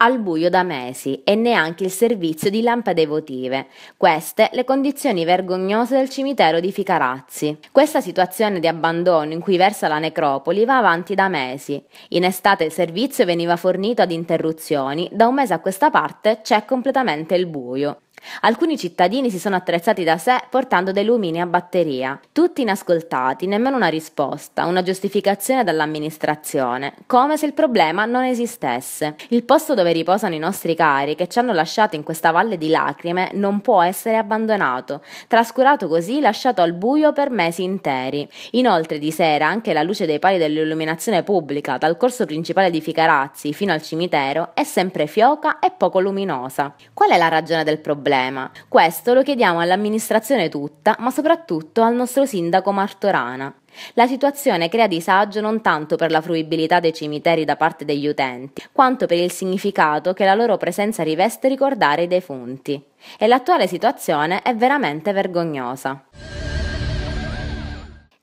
al buio da mesi e neanche il servizio di lampade votive. Queste le condizioni vergognose del cimitero di Ficarazzi. Questa situazione di abbandono in cui versa la necropoli va avanti da mesi. In estate il servizio veniva fornito ad interruzioni, da un mese a questa parte c'è completamente il buio. Alcuni cittadini si sono attrezzati da sé portando dei lumini a batteria, tutti inascoltati, nemmeno una risposta, una giustificazione dall'amministrazione, come se il problema non esistesse. Il posto dove riposano i nostri cari, che ci hanno lasciato in questa valle di lacrime, non può essere abbandonato, trascurato così lasciato al buio per mesi interi. Inoltre di sera anche la luce dei pali dell'illuminazione pubblica, dal corso principale di Ficarazzi fino al cimitero, è sempre fioca e poco luminosa. Qual è la ragione del problema? Problema. Questo lo chiediamo all'amministrazione tutta, ma soprattutto al nostro sindaco Martorana. La situazione crea disagio non tanto per la fruibilità dei cimiteri da parte degli utenti, quanto per il significato che la loro presenza riveste ricordare i defunti. E l'attuale situazione è veramente vergognosa.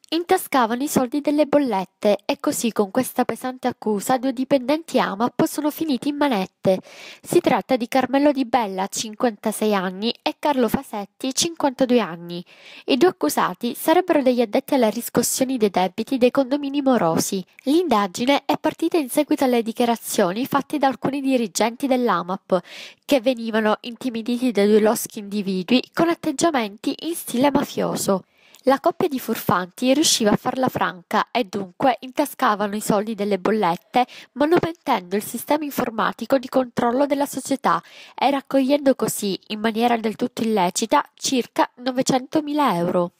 Intascavano i soldi delle bollette e così con questa pesante accusa due dipendenti AMAP sono finiti in manette. Si tratta di Carmelo Di Bella, 56 anni, e Carlo Fasetti, 52 anni. I due accusati sarebbero degli addetti alle riscossioni dei debiti dei condomini morosi. L'indagine è partita in seguito alle dichiarazioni fatte da alcuni dirigenti dell'AMAP, che venivano intimiditi da due loschi individui con atteggiamenti in stile mafioso. La coppia di furfanti riusciva a farla franca e dunque intascavano i soldi delle bollette manomettendo il sistema informatico di controllo della società e raccogliendo così, in maniera del tutto illecita, circa 900.000 euro.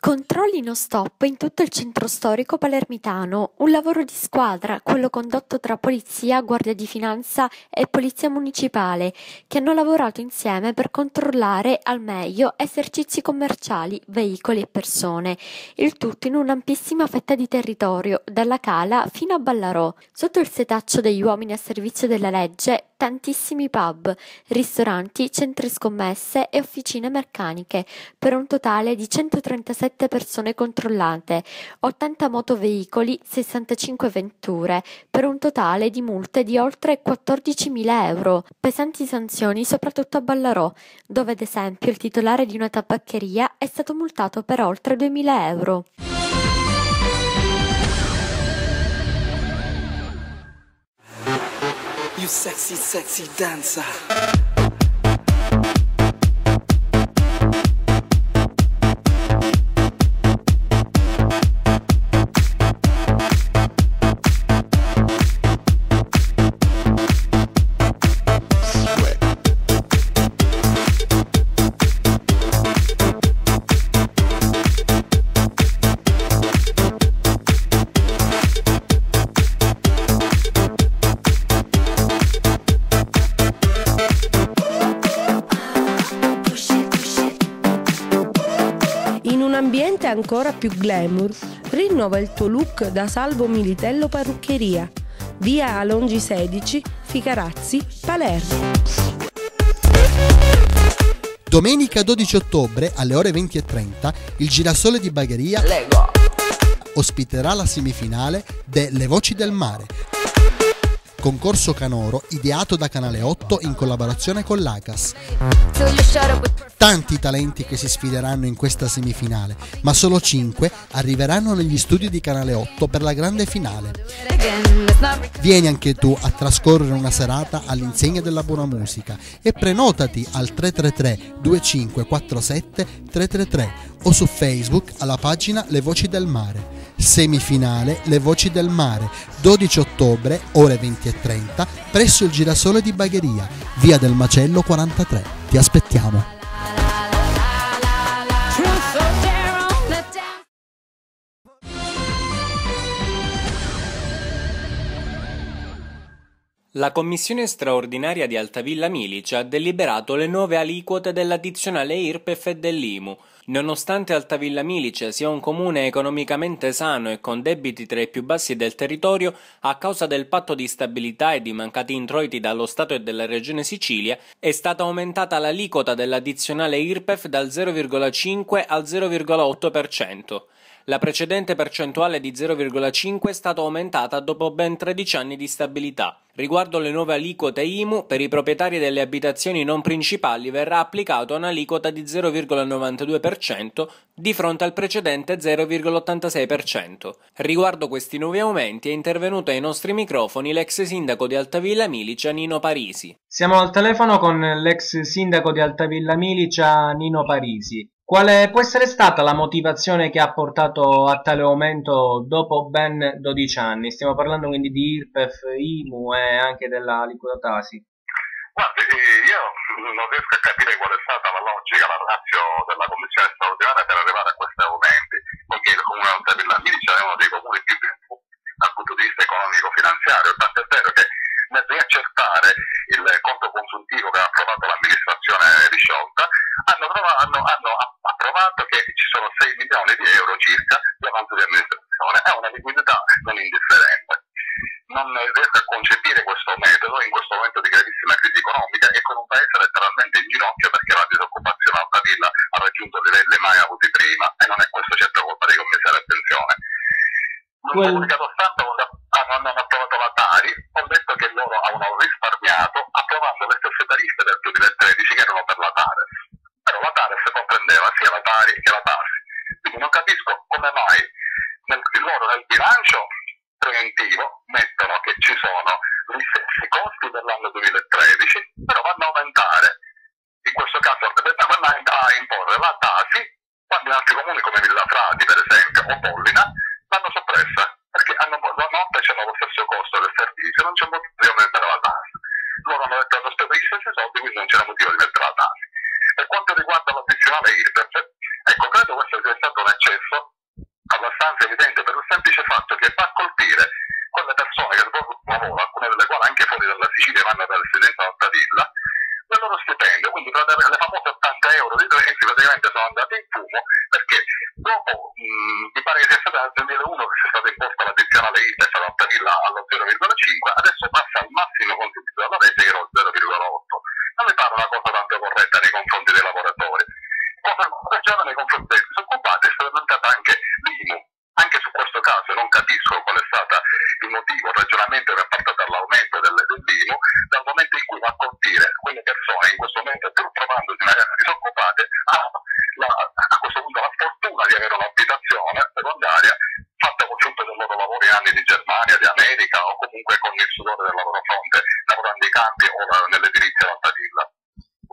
Controlli non stop in tutto il centro storico palermitano, un lavoro di squadra, quello condotto tra polizia, guardia di finanza e polizia municipale, che hanno lavorato insieme per controllare al meglio esercizi commerciali, veicoli e persone, il tutto in un'ampissima fetta di territorio, dalla Cala fino a Ballarò. Sotto il setaccio degli uomini a servizio della legge, tantissimi pub, ristoranti, centri scommesse e officine meccaniche, per un totale di 137 persone controllate, 80 motoveicoli, 65 vetture, per un totale di multe di oltre 14.000 euro. Pesanti sanzioni soprattutto a Ballarò, dove ad esempio il titolare di una tabaccheria è stato multato per oltre 2.000 euro. You sexy, sexy dancer. Ancora più glamour, rinnova il tuo look da Salvo Militello Parruccheria, via Alongi 16, Ficarazzi, Palermo. Domenica 12 ottobre alle ore 20.30 il Girasole di Bagheria Lego. ospiterà la semifinale de Le Voci del Mare concorso canoro ideato da Canale 8 in collaborazione con l'ACAS. Tanti talenti che si sfideranno in questa semifinale, ma solo 5 arriveranno negli studi di Canale 8 per la grande finale. Vieni anche tu a trascorrere una serata all'insegna della buona musica e prenotati al 333 2547 333 o su Facebook alla pagina Le Voci del Mare. Semifinale Le Voci del Mare, 12 ottobre, ore 20.30, presso il Girasole di Bagheria, via del Macello 43. Ti aspettiamo. La commissione straordinaria di Altavilla Milice ha deliberato le nuove aliquote dell'addizionale IRPEF e dell'IMU. Nonostante Altavilla Milice sia un comune economicamente sano e con debiti tra i più bassi del territorio, a causa del patto di stabilità e di mancati introiti dallo Stato e dalla Regione Sicilia, è stata aumentata l'aliquota dell'addizionale IRPEF dal 0,5 al 0,8%. La precedente percentuale di 0,5 è stata aumentata dopo ben 13 anni di stabilità. Riguardo le nuove aliquote IMU, per i proprietari delle abitazioni non principali verrà applicata un'aliquota di 0,92% di fronte al precedente 0,86%. Riguardo questi nuovi aumenti è intervenuto ai nostri microfoni l'ex sindaco di Altavilla Milicia Nino Parisi. Siamo al telefono con l'ex sindaco di Altavilla Milicia Nino Parisi. Quale può essere stata la motivazione che ha portato a tale aumento dopo ben 12 anni? Stiamo parlando quindi di IRPEF, IMU e anche della liquida Tasi. Guardi, io non riesco a capire qual è stata la logica, la razio della Commissione straordinaria per arrivare a questi aumenti, poiché il Comune di Villa Milice è uno dei comuni più dal punto di vista economico-finanziario, Comunicato stampa quando hanno, approvato la Tari ho detto che loro avevano risparmiato approvando le stesse tariffe del 2013 che erano per la Tares però la TARES comprendeva sia la Tari che la TASI. Quindi non capisco come mai nel, loro nel bilancio preventivo mettono che ci sono gli stessi costi dell'anno 2013, però vanno a aumentare, in questo caso vanno a imporre la TASI, quando in altri comuni come Villafrati per esempio o Pollina 2011,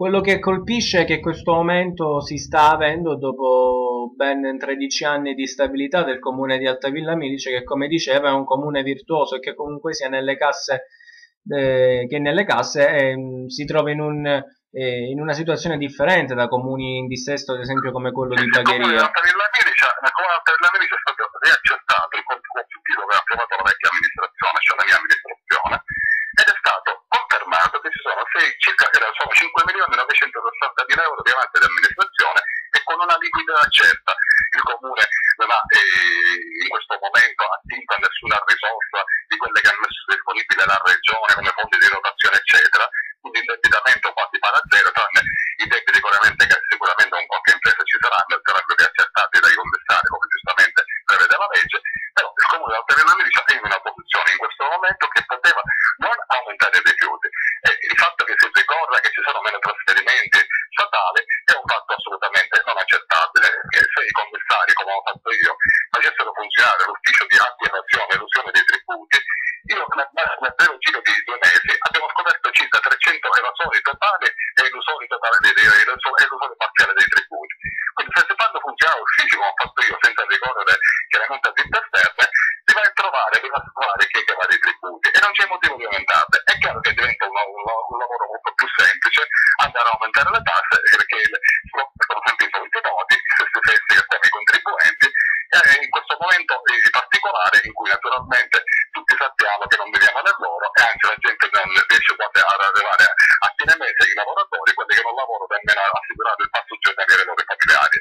Quello che colpisce è che questo aumento si sta avendo dopo ben 13 anni di stabilità del comune di Altavilla Milice, che come diceva è un comune virtuoso e che comunque sia nelle casse, eh, che nelle casse eh, si trova in, un, eh, in, una situazione differente da comuni in dissesto, ad esempio come quello di Bagheria. Nel comune di Altavilla Milice è stato riaccettato il consultivo che ha approvato la vecchia amministrazione, cioè la mia amministrazione, circa sono 5 milioni 960 mila euro di avanti di amministrazione e con una liquidità certa. Il comune non ha eh, in questo momento attinto a nessuna risorsa di quelle che ha messo disponibile la regione come fondi di rotazione eccetera, quindi l'indebitamento quasi pari a zero, tranne i debiti sicuramente che sicuramente con qualche impresa ci saranno e saranno riaccertati dai commissari come giustamente prevede la legge, però il comune di Altavilla Milicia è in una posizione in questo momento che poteva non aumentare i rifiuti lavoratori, quelli che non lavorano nemmeno a assicurare il giornaliero ai loro familiari.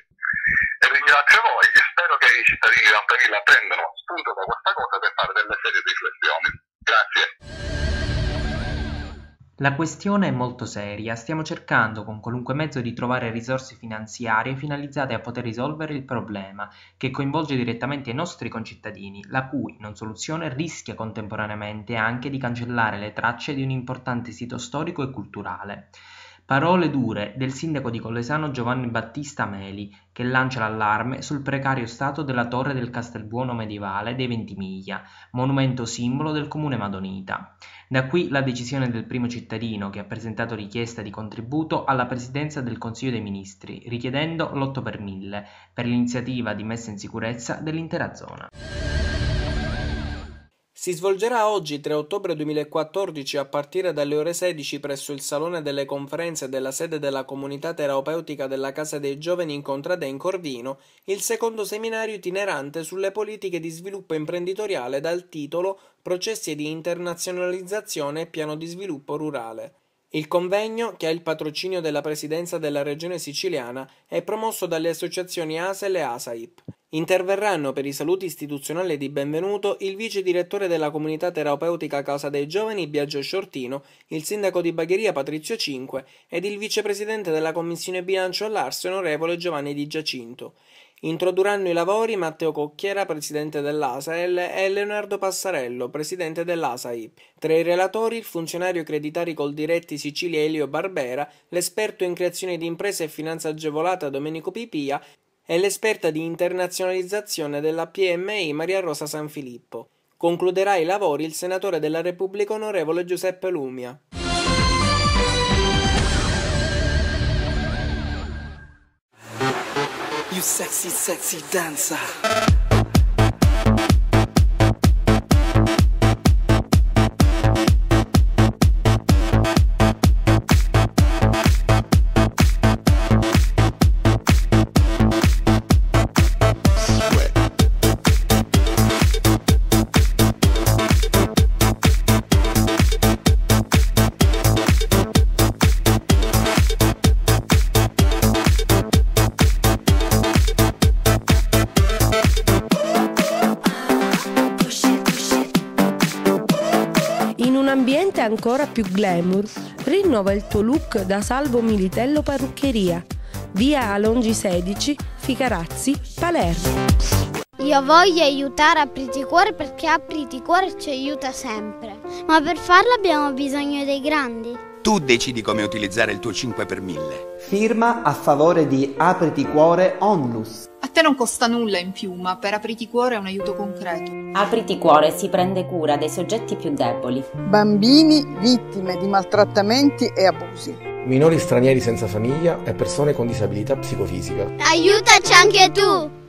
E ringrazio voi e spero che i cittadini di Altavilla prendano spunto da questa cosa per fare delle serie riflessioni. Grazie. La questione è molto seria, stiamo cercando con qualunque mezzo di trovare risorse finanziarie finalizzate a poter risolvere il problema, che coinvolge direttamente i nostri concittadini, la cui non soluzione rischia contemporaneamente anche di cancellare le tracce di un importante sito storico e culturale. Parole dure del sindaco di Collesano Giovanni Battista Meli, che lancia l'allarme sul precario stato della torre del Castelbuono medievale dei Ventimiglia, monumento simbolo del comune madonita. Da qui la decisione del primo cittadino che ha presentato richiesta di contributo alla presidenza del Consiglio dei Ministri, richiedendo l'8 per 1000 per l'iniziativa di messa in sicurezza dell'intera zona. Si svolgerà oggi 3 ottobre 2014 a partire dalle ore 16 presso il Salone delle Conferenze della sede della Comunità Terapeutica della Casa dei Giovani in Contrada in Corvino il secondo seminario itinerante sulle politiche di sviluppo imprenditoriale dal titolo Processi di internazionalizzazione e piano di sviluppo rurale. Il convegno, che ha il patrocinio della Presidenza della Regione Siciliana, è promosso dalle associazioni ASEL e ASAIP. Interverranno per i saluti istituzionali di benvenuto il vice direttore della comunità terapeutica Casa dei Giovani Biagio Sciortino, il sindaco di Bagheria Patrizio Cinque ed il vicepresidente della commissione bilancio all'Arsi onorevole Giovanni Di Giacinto. Introdurranno i lavori Matteo Cocchiera, presidente dell'ASAEL, e Leonardo Passarello, presidente dell'ASAIP. Tra i relatori il funzionario creditari Coldiretti Sicilia Elio Barbera, l'esperto in creazione di imprese e finanza agevolata Domenico Pipia e l'esperta di internazionalizzazione della PMI Maria Rosa Sanfilippo. Concluderà i lavori il senatore della Repubblica onorevole Giuseppe Lumia. Sexy, sexy dancer. Ancora più glamour, rinnova il tuo look da Salvo Militello Parruccheria, via Alongi 16, Ficarazzi, Palermo. Io voglio aiutare Apriti Cuore perché Apriti Cuore ci aiuta sempre. Ma per farlo abbiamo bisogno dei grandi. Tu decidi come utilizzare il tuo 5 per 1000. Firma a favore di Apriti Cuore Onlus. A te non costa nulla in più, ma per Apriti Cuore è un aiuto concreto. Apriti Cuore si prende cura dei soggetti più deboli. Bambini vittime di maltrattamenti e abusi. Minori stranieri senza famiglia e persone con disabilità psicofisica. Aiutaci anche tu!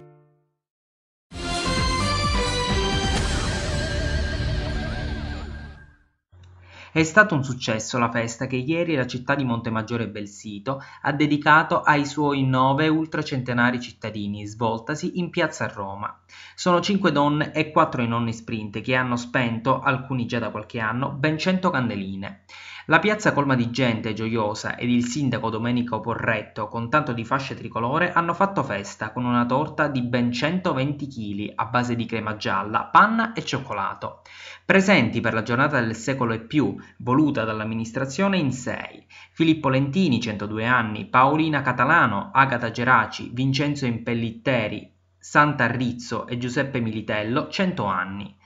È stato un successo la festa che ieri la città di Montemaggiore Belsito ha dedicato ai suoi nove ultracentenari cittadini, svoltasi in piazza Roma. Sono cinque donne e quattro i nonni sprint che hanno spento, alcuni già da qualche anno, ben cento candeline. La piazza colma di gente gioiosa ed il sindaco Domenico Porretto, con tanto di fasce tricolore, hanno fatto festa con una torta di ben 120 kg a base di crema gialla, panna e cioccolato. Presenti per la giornata del secolo e più, voluta dall'amministrazione in sei. Filippo Lentini, 102 anni, Paolina Catalano, Agata Geraci, Vincenzo Impellitteri, Santa Rizzo e Giuseppe Militello, 100 anni.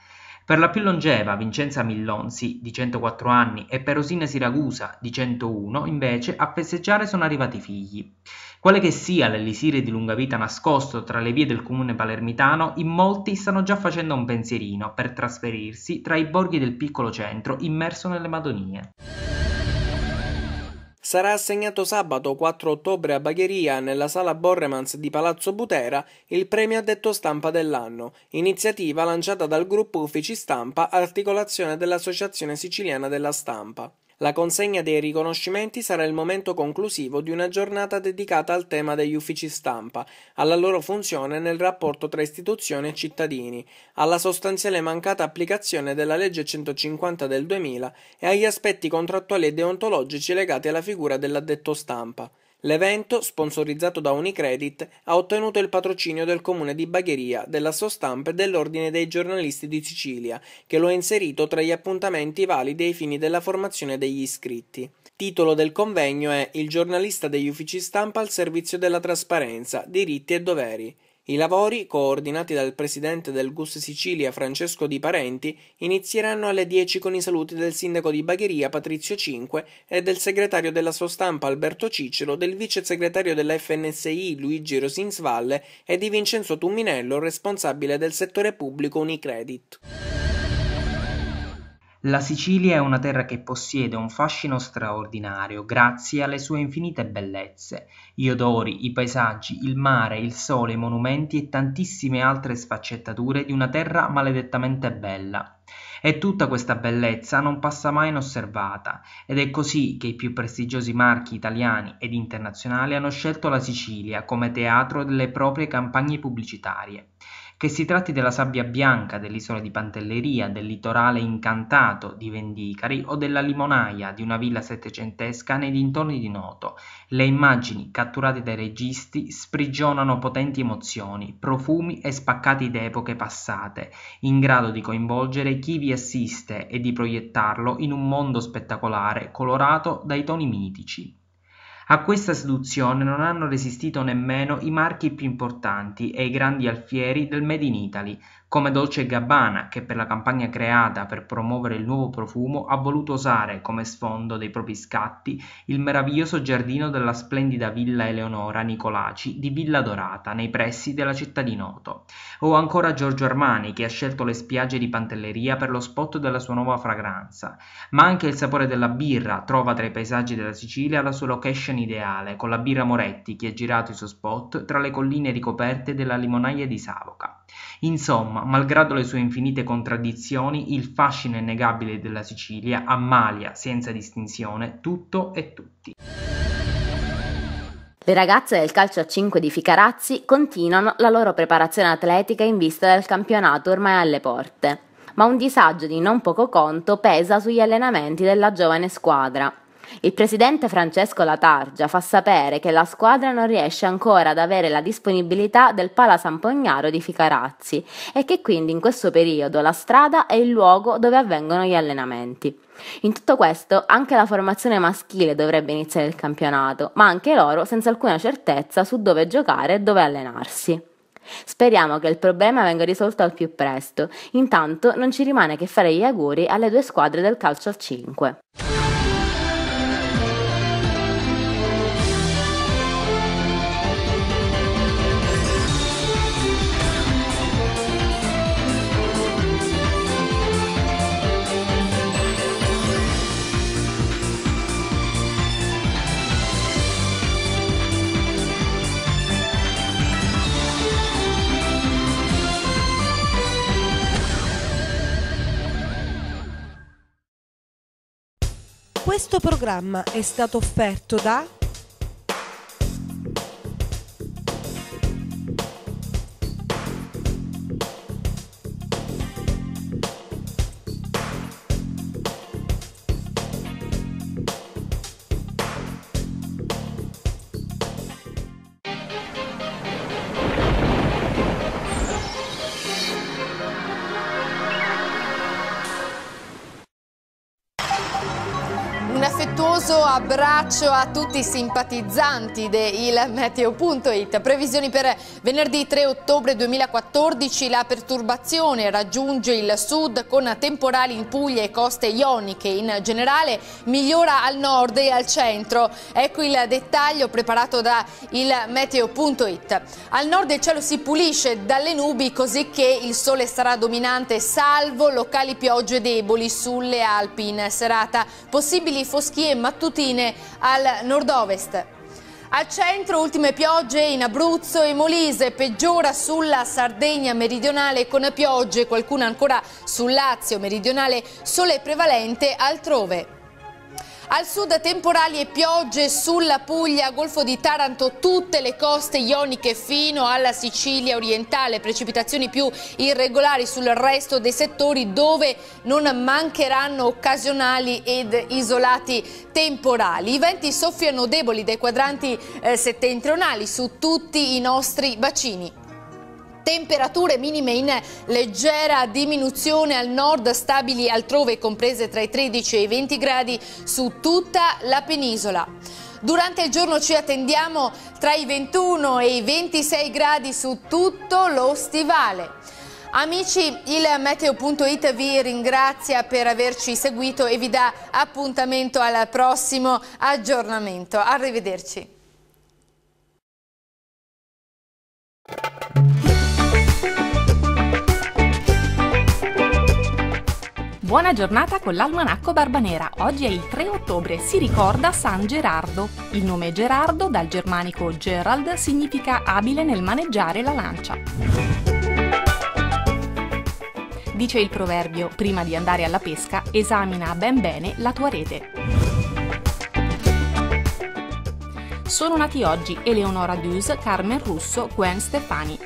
Per la più longeva, Vincenza Millonzi, di 104 anni, e Perosina Siragusa, di 101, invece, a festeggiare sono arrivati figli. Quale che sia l'elisire di lunga vita nascosto tra le vie del comune palermitano, in molti stanno già facendo un pensierino per trasferirsi tra i borghi del piccolo centro immerso nelle Madonie. Sarà assegnato sabato 4 ottobre a Bagheria, nella sala Borremans di Palazzo Butera, il premio addetto stampa dell'anno, iniziativa lanciata dal gruppo Uffici Stampa, articolazione dell'Associazione Siciliana della Stampa. La consegna dei riconoscimenti sarà il momento conclusivo di una giornata dedicata al tema degli uffici stampa, alla loro funzione nel rapporto tra istituzioni e cittadini, alla sostanziale mancata applicazione della legge 150 del 2000 e agli aspetti contrattuali e deontologici legati alla figura dell'addetto stampa. L'evento, sponsorizzato da Unicredit, ha ottenuto il patrocinio del comune di Bagheria, della Sostampa e dell'Ordine dei giornalisti di Sicilia, che lo ha inserito tra gli appuntamenti validi ai fini della formazione degli iscritti. Titolo del convegno è Il giornalista degli uffici stampa al servizio della trasparenza, diritti e doveri. I lavori, coordinati dal presidente del GUS Sicilia Francesco Di Parenti, inizieranno alle 10 con i saluti del sindaco di Bagheria Patrizio Cinque e del segretario della sua stampa Alberto Cicero, del vice segretario della FNSI Luigi Rosinsvalle e di Vincenzo Tumminello, responsabile del settore pubblico Unicredit. La Sicilia è una terra che possiede un fascino straordinario grazie alle sue infinite bellezze, gli odori, i paesaggi, il mare, il sole, i monumenti e tantissime altre sfaccettature di una terra maledettamente bella. E tutta questa bellezza non passa mai inosservata, ed è così che i più prestigiosi marchi italiani ed internazionali hanno scelto la Sicilia come teatro delle proprie campagne pubblicitarie. Che si tratti della sabbia bianca dell'isola di Pantelleria, del litorale incantato di Vendicari o della limonaia di una villa settecentesca nei dintorni di Noto, le immagini catturate dai registi sprigionano potenti emozioni, profumi e spaccati d'epoche passate, in grado di coinvolgere chi vi assiste e di proiettarlo in un mondo spettacolare colorato dai toni mitici. A questa seduzione non hanno resistito nemmeno i marchi più importanti e i grandi alfieri del Made in Italy, come Dolce Gabbana, che per la campagna creata per promuovere il nuovo profumo ha voluto usare come sfondo dei propri scatti il meraviglioso giardino della splendida Villa Eleonora Nicolaci di Villa Dorata, nei pressi della città di Noto. O ancora Giorgio Armani, che ha scelto le spiagge di Pantelleria per lo spot della sua nuova fragranza. Ma anche il sapore della birra trova tra i paesaggi della Sicilia la sua location ideale, con la birra Moretti, che ha girato i suoi spot tra le colline ricoperte della limonaia di Savoca. Insomma, malgrado le sue infinite contraddizioni, il fascino innegabile della Sicilia ammalia senza distinzione tutto e tutti. Le ragazze del calcio a 5 di Ficarazzi continuano la loro preparazione atletica in vista del campionato ormai alle porte, ma un disagio di non poco conto pesa sugli allenamenti della giovane squadra. Il presidente Francesco Latargia fa sapere che la squadra non riesce ancora ad avere la disponibilità del Pala Sampognaro di Ficarazzi e che quindi in questo periodo la strada è il luogo dove avvengono gli allenamenti. In tutto questo anche la formazione maschile dovrebbe iniziare il campionato, ma anche loro senza alcuna certezza su dove giocare e dove allenarsi. Speriamo che il problema venga risolto al più presto. Intanto non ci rimane che fare gli auguri alle due squadre del calcio a 5. Questo programma è stato offerto da affettuoso abbraccio a tutti i simpatizzanti del Meteo.it. Previsioni per venerdì 3 ottobre 2014. La perturbazione raggiunge il sud con temporali in Puglia e coste ioniche. In generale migliora al nord e al centro. Ecco il dettaglio preparato da il Meteo.it. Al nord il cielo si pulisce dalle nubi così che il sole sarà dominante salvo locali piogge deboli sulle Alpi in serata. Possibili foschie scialtie mattutine al nord-ovest. Al centro ultime piogge in Abruzzo e Molise, peggiora sulla Sardegna meridionale con piogge, qualcuna ancora sul Lazio meridionale, sole prevalente altrove. Al sud temporali e piogge sulla Puglia, Golfo di Taranto, tutte le coste ioniche fino alla Sicilia orientale, precipitazioni più irregolari sul resto dei settori dove non mancheranno occasionali ed isolati temporali. I venti soffiano deboli dai quadranti eh, settentrionali su tutti i nostri bacini. Temperature minime in leggera diminuzione al nord, stabili altrove comprese tra i 13 e i 20 gradi su tutta la penisola. Durante il giorno ci attendiamo tra i 21 e i 26 gradi su tutto lo stivale. Amici, il meteo.it vi ringrazia per averci seguito e vi dà appuntamento al prossimo aggiornamento. Arrivederci. Buona giornata con l'Almanacco Barbanera. Oggi è il 3 ottobre, si ricorda San Gerardo. Il nome Gerardo, dal germanico Gerald, significa abile nel maneggiare la lancia. Dice il proverbio, prima di andare alla pesca, esamina ben bene la tua rete. Sono nati oggi Eleonora Dus, Carmen Russo, Gwen Stefani.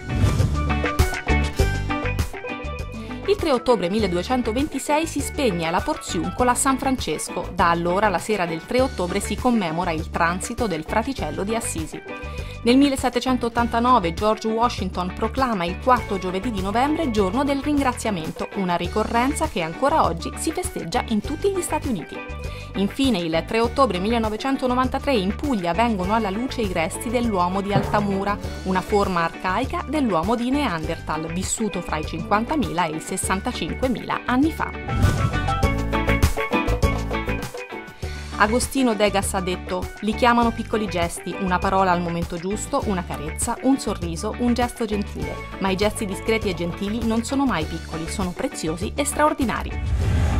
Il 3 ottobre 1226 si spegne la Porziuncola a San Francesco. Da allora, la sera del 3 ottobre, si commemora il transito del fraticello di Assisi. Nel 1789 George Washington proclama il quarto giovedì di novembre giorno del ringraziamento, una ricorrenza che ancora oggi si festeggia in tutti gli Stati Uniti. Infine, il 3 ottobre 1993 in Puglia vengono alla luce i resti dell'uomo di Altamura, una forma arcaica dell'uomo di Neanderthal, vissuto fra i 50.000 e i 65.000 anni fa. Agostino Degas ha detto: Li chiamano piccoli gesti, una parola al momento giusto, una carezza, un sorriso, un gesto gentile. Ma i gesti discreti e gentili non sono mai piccoli, sono preziosi e straordinari.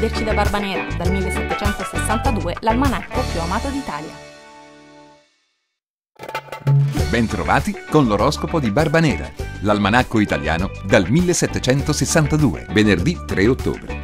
Arrivederci da Barbanera, dal 1762, l'almanacco più amato d'Italia. Bentrovati con l'oroscopo di Barbanera, l'almanacco italiano dal 1762, venerdì 3 ottobre.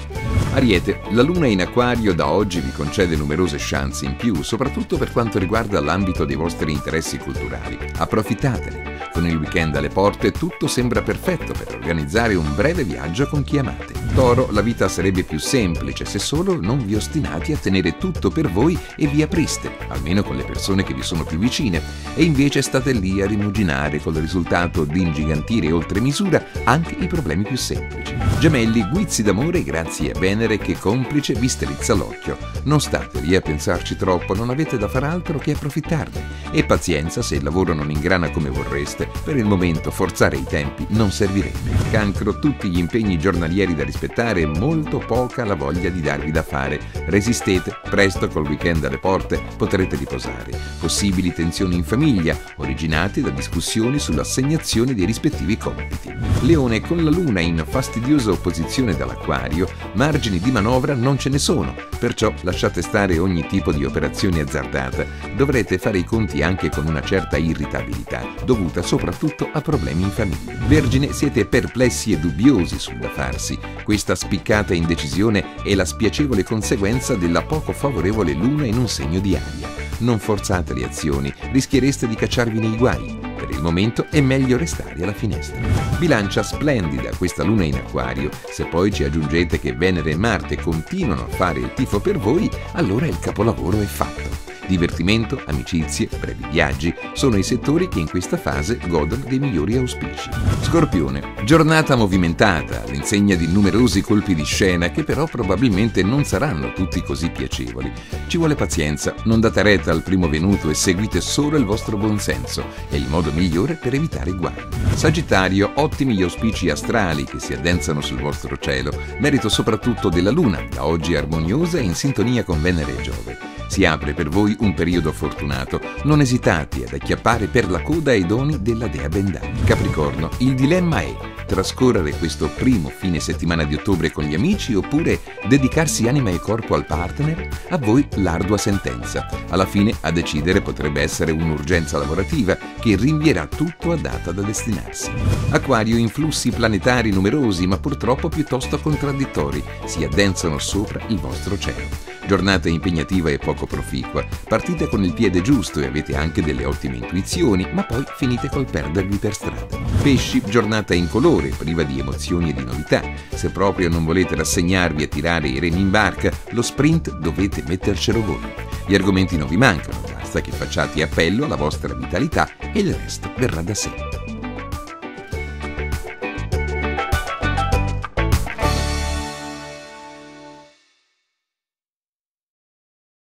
Ariete, la luna in acquario da oggi vi concede numerose chance in più, soprattutto per quanto riguarda l'ambito dei vostri interessi culturali. Approfittatene. Con il weekend alle porte tutto sembra perfetto per organizzare un breve viaggio con chi amate. Toro, la vita sarebbe più semplice se solo non vi ostinati a tenere tutto per voi e vi apriste, almeno con le persone che vi sono più vicine, e invece state lì a rimuginare col risultato di ingigantire oltre misura anche i problemi più semplici. Gemelli, guizzi d'amore grazie a Venere che complice vi strizza l'occhio. Non state lì a pensarci troppo, non avete da far altro che approfittarne. E pazienza se il lavoro non ingrana come vorreste per il momento forzare i tempi non servirebbe. Cancro, tutti gli impegni giornalieri da rispettare e molto poca la voglia di darvi da fare. Resistete, presto col weekend alle porte potrete riposare. Possibili tensioni in famiglia, originate da discussioni sull'assegnazione dei rispettivi compiti. Leone, con la luna in fastidiosa opposizione dall'acquario, margini di manovra non ce ne sono, perciò lasciate stare ogni tipo di operazione azzardata. Dovrete fare i conti anche con una certa irritabilità, dovuta soprattutto a problemi in famiglia. Vergine, siete perplessi e dubbiosi sul da farsi. Questa spiccata indecisione è la spiacevole conseguenza della poco favorevole luna in un segno di aria. Non forzate le azioni, rischiereste di cacciarvi nei guai. Per il momento è meglio restare alla finestra. Bilancia splendida questa luna in acquario. Se poi ci aggiungete che Venere e Marte continuano a fare il tifo per voi, allora il capolavoro è fatto. Divertimento, amicizie, brevi viaggi sono i settori che in questa fase godono dei migliori auspici. Scorpione, giornata movimentata, all'insegna di numerosi colpi di scena che però probabilmente non saranno tutti così piacevoli. Ci vuole pazienza, non date retta al primo venuto e seguite solo il vostro buonsenso, è il modo migliore per evitare guai. Sagittario, ottimi gli auspici astrali che si addensano sul vostro cielo, merito soprattutto della Luna, da oggi armoniosa e in sintonia con Venere e Giove. Si apre per voi un periodo fortunato. Non esitate ad acchiappare per la coda i doni della dea Bendà. Capricorno, il dilemma è Trascorrere questo primo fine settimana di ottobre con gli amici oppure dedicarsi anima e corpo al partner? A voi l'ardua sentenza. Alla fine a decidere potrebbe essere un'urgenza lavorativa che rinvierà tutto a data da destinarsi. Acquario influssi planetari numerosi ma purtroppo piuttosto contraddittori si addensano sopra il vostro cielo. Giornata impegnativa e poco proficua. Partite con il piede giusto e avete anche delle ottime intuizioni, ma poi finite col perdervi per strada. Pesci, giornata incolore, priva di emozioni e di novità. Se proprio non volete rassegnarvi a tirare i remi in barca, lo sprint dovete mettercelo voi. Gli argomenti non vi mancano, basta che facciate appello alla vostra vitalità e il resto verrà da sé.